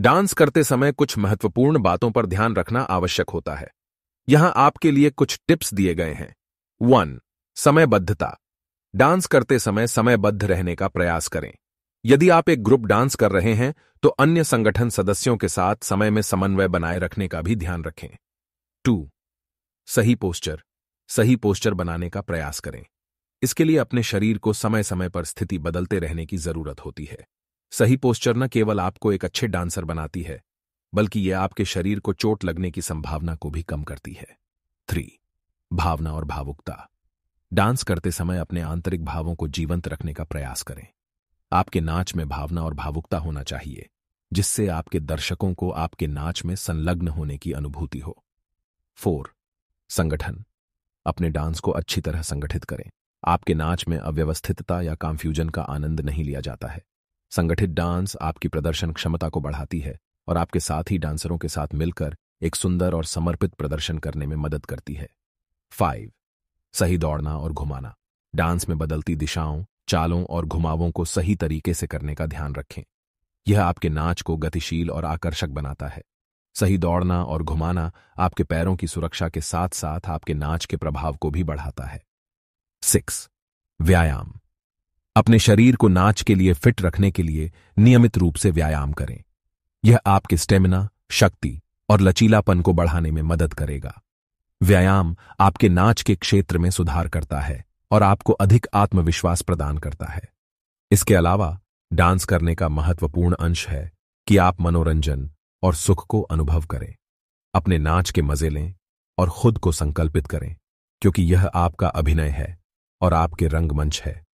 Dance करते समय कुछ महत्वपूर्ण बातों पर ध्यान रखना आवश्यक होता है। यहाँ आपके लिए कुछ टिप्स दिए गए हैं। वन, समयबद्धता। डांस करते समय समयबद्ध रहने का प्रयास करें। यदि आप एक ग्रुप डांस कर रहे हैं तो अन्य संगठन सदस्यों के साथ समय में समन्वय बनाए रखने का भी ध्यान रखें। टू, सही पोस्चर। सही पोस्चर बनाने का प्रयास करें। इसके लिए अपने शरीर को समय समय पर स्थिति बदलते रहने की ज़रूरत होती है। सही पोस्चर न केवल आपको एक अच्छे डांसर बनाती है, बल्कि यह आपके शरीर को चोट लगने की संभावना को भी कम करती है। थ्री भावना और भावुकता। डांस करते समय अपने आंतरिक भावों को जीवंत रखने का प्रयास करें। आपके नाच में भावना और भावुकता होना चाहिए, जिससे आपके दर्शकों को आपके नाच में संलग्न होने की अनुभूति हो। फोर संगठन। अपने डांस को अच्छी तरह संगठित करें। आपके नाच में अव्यवस्थितता या कॉन्फ्यूजन का आनंद नहीं लिया जाता है। संगठित डांस आपकी प्रदर्शन क्षमता को बढ़ाती है और आपके साथ ही डांसरों के साथ मिलकर एक सुंदर और समर्पित प्रदर्शन करने में मदद करती है। फाइव, सही दौड़ना और घुमाना। डांस में बदलती दिशाओं, चालों और घुमावों को सही तरीके से करने का ध्यान रखें। यह आपके नाच को गतिशील और आकर्षक बनाता है। सही दौड़ना और घुमाना आपके पैरों की सुरक्षा के साथ साथ आपके नाच के प्रभाव को भी बढ़ाता है। सिक्स, व्यायाम। अपने शरीर को नाच के लिए फिट रखने के लिए नियमित रूप से व्यायाम करें। यह आपके स्टेमिना, शक्ति और लचीलापन को बढ़ाने में मदद करेगा। व्यायाम आपके नाच के क्षेत्र में सुधार करता है और आपको अधिक आत्मविश्वास प्रदान करता है। इसके अलावा, डांस करने का महत्वपूर्ण अंश है कि आप मनोरंजन और सुख को अनुभव करें। अपने नाच के मज़े लें और खुद को संकल्पित करें, क्योंकि यह आपका अभिनय है और आपके रंगमंच है।